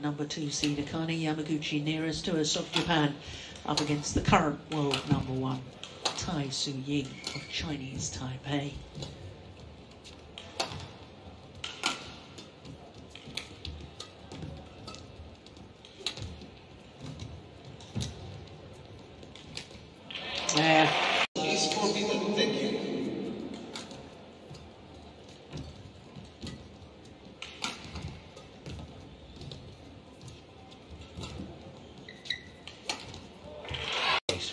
Number two seed Akane Yamaguchi nearest to us of Japan up against the current world number one Tai Tzu Ying of Chinese Taipei.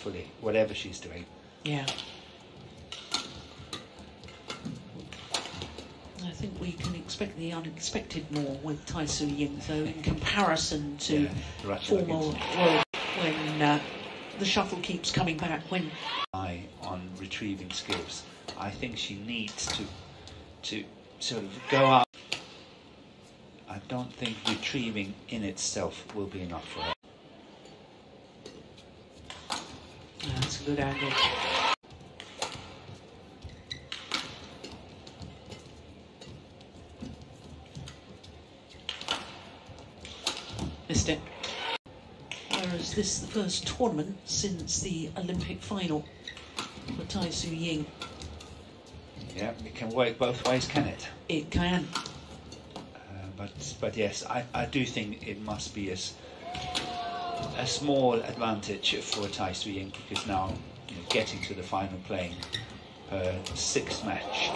Gracefully, whatever she's doing. Yeah. I think we can expect the unexpected more with Tai Tzu Ying, though, in comparison to Yeah, former world when uh, the shuttle keeps coming back. When Eye on retrieving skills. I think she needs to to sort of go up. I don't think retrieving in itself will be enough for her. Yeah, that's a good angle. Missed it. Whereas this is the first tournament since the Olympic final for Tai Tzu Ying. Yeah, it can work both ways, can it? It can. Uh, but but yes, I, I do think it must be a, s- a small advantage for Tai Tzu Ying because now you know, getting to the final playing her sixth match.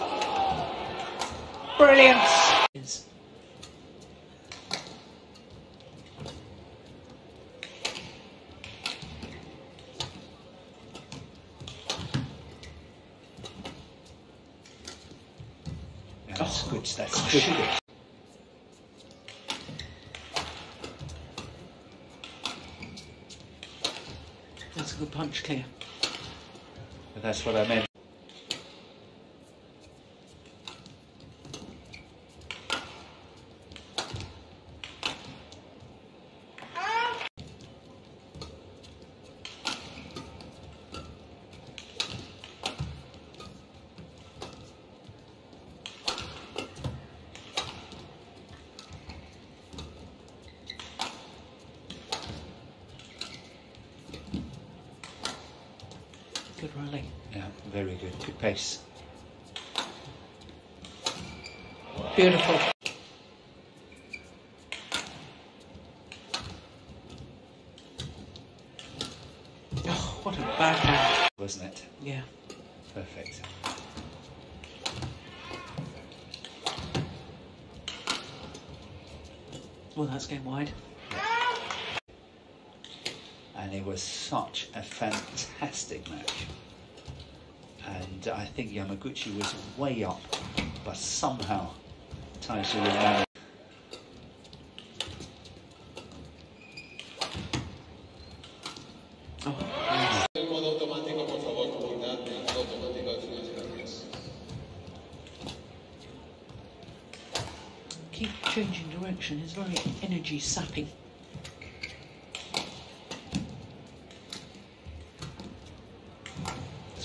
Brilliant! Is- that's Oh, good. That's gosh. good. That's a good punch clear. But that's what I meant. Good rally. Yeah, very good. Good pace. Beautiful. Oh, what a backhand. Wasn't it? Yeah. Perfect. Well, that's going wide. And it was such a fantastic match. And I think Yamaguchi was way up, but somehow Tai Tzu managed. Keep changing direction. It's very energy sapping.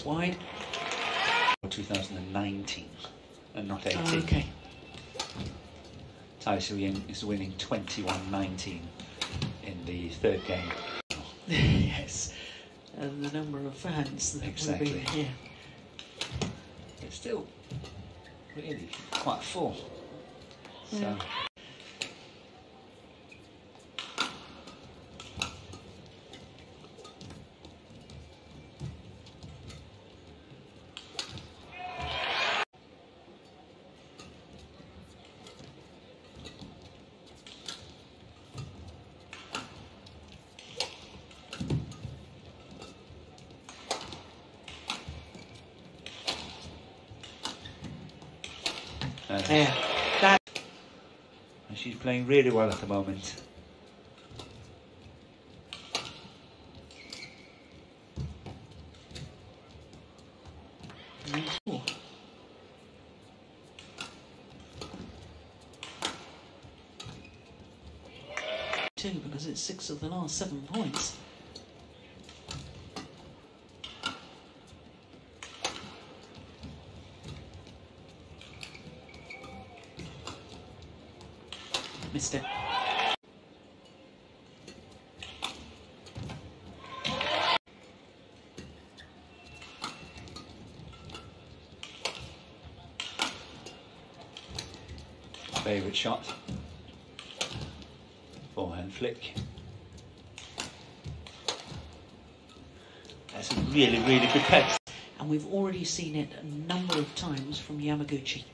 Wide. 2019 and not ah, 18. Oh, okay. Tai Tzu Ying is winning 21-19 in the third game. yes. And the number of fans that Exactly. will be here. It's still really quite full. So uh, Yeah. That. and she's playing really well at the moment. Ooh. Two because it's six of the last seven points. Favourite shot. Forehand flick. That's a really, really good pace. And we've already seen it a number of times from Yamaguchi.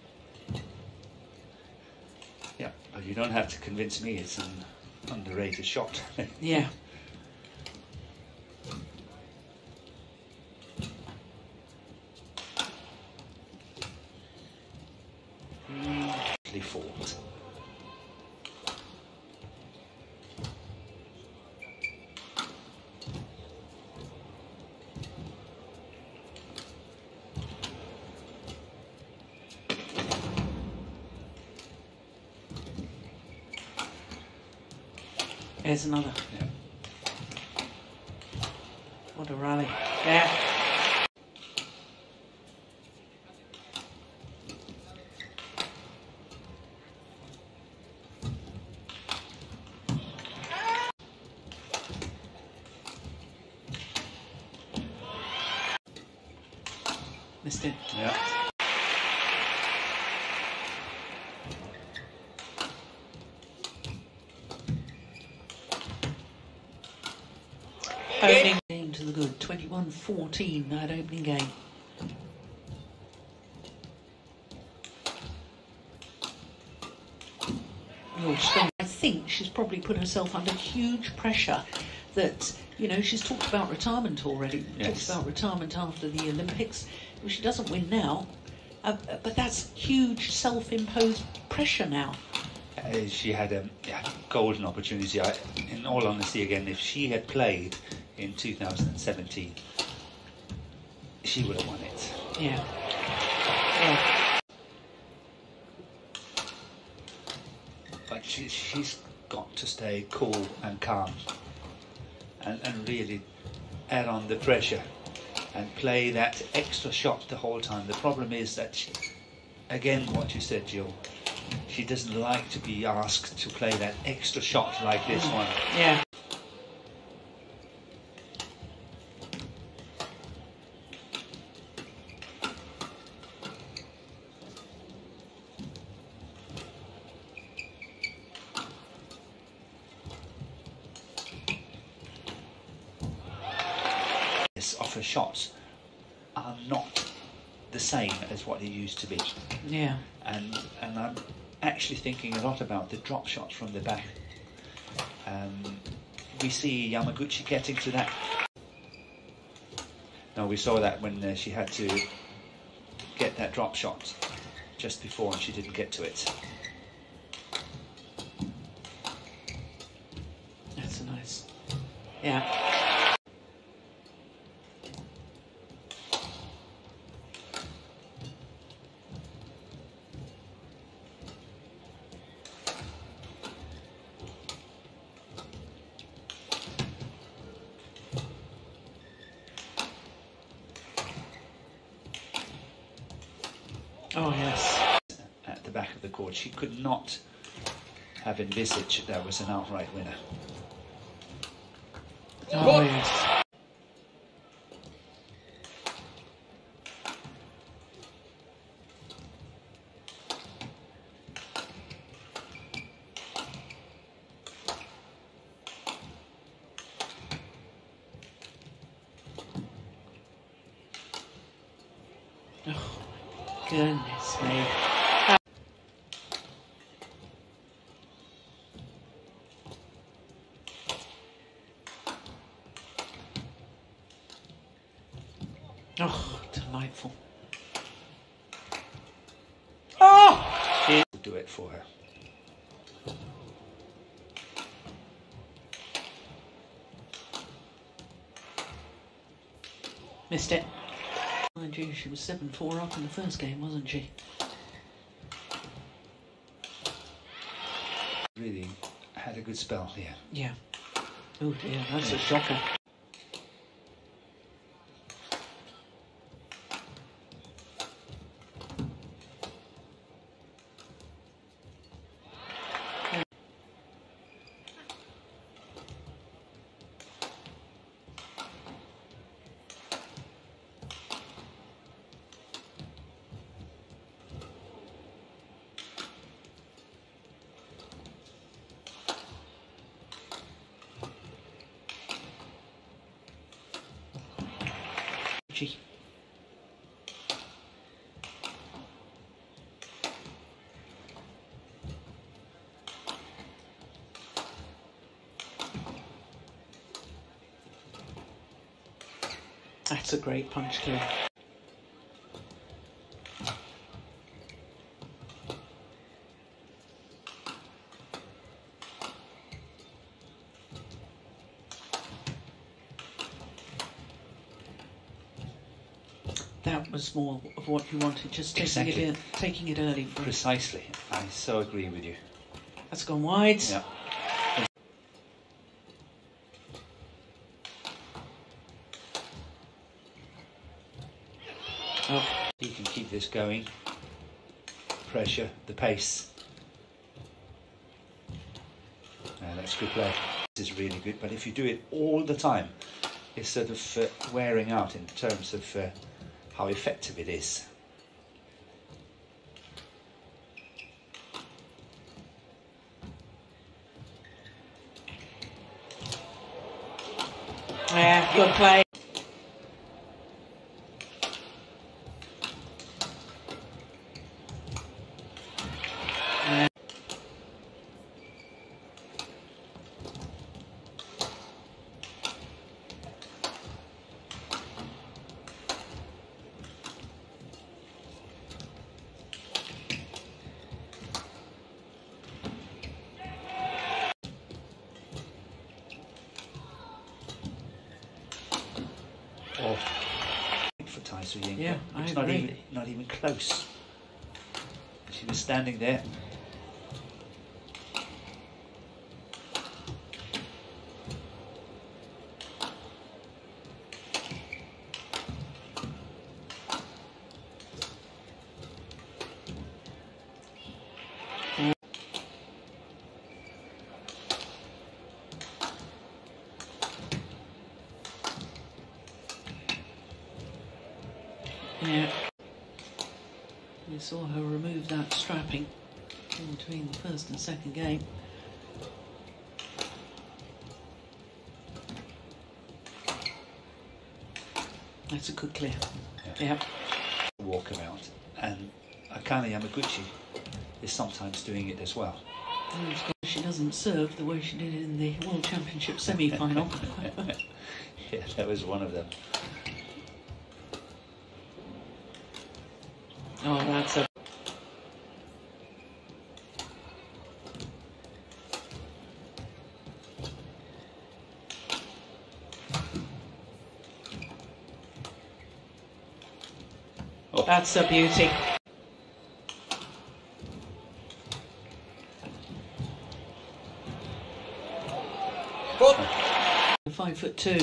Yeah, but you don't have to convince me it's an underrated shot. Yeah. Nicely fought. There's another. Yeah. What a rally. Yeah. Missed it. Yeah. Opening game to the good. 21-14 that opening game. I think she's probably put herself under huge pressure that, you know, she's talked about retirement already. Yes. Talked about retirement after the Olympics. She doesn't win now, uh, but that's huge self-imposed pressure now. Uh, she had a yeah, golden opportunity. I, in all honesty, again, if she had played in 2017, she would have won it. Yeah. Yeah. But she, she's got to stay cool and calm and, and really add on the pressure and play that extra shot the whole time. The problem is that, she, again, what you said, Jill, she doesn't like to be asked to play that extra shot like this mm. one. Yeah. Her shots are not the same as what they used to be. Yeah. and and I'm actually thinking a lot about the drop shots from the back. Um, we see Yamaguchi getting to that. Now we saw that when uh, she had to get that drop shot just before and she didn't get to it. That's a nice. Yeah. Oh yes. At the back of the court, she could not have envisaged that was an outright winner. Oh yes. Goodness me. Uh, oh, delightful. Oh! He will do it for her. Missed it. She was 7 4 up in the first game, wasn't she? Really had a good spell here. Yeah. Oh dear, that's a shocker. That's a great punch clear. That was more of what you wanted, just taking Exactly. it in, taking it early. Precisely. I so agree with you. That's gone wide. Yeah. Oh, He can keep this going. Pressure, the pace. Uh, that's good play. This is really good, but if you do it all the time, it's sort of uh, wearing out in terms of uh, how effective it is. yeah, good play. For Ying. Yeah, it's I not agree. even not even close. She was standing there. Yeah. We saw her remove that strapping in between the first and second game. That's a good clear. Yeah. walk about. And Akane Yamaguchi is sometimes doing it as well. Oh, She doesn't serve the way she did in the World Championship semi-final. Yeah, that was one of them. Oh, that's a Oh, that's a beauty. Five foot two.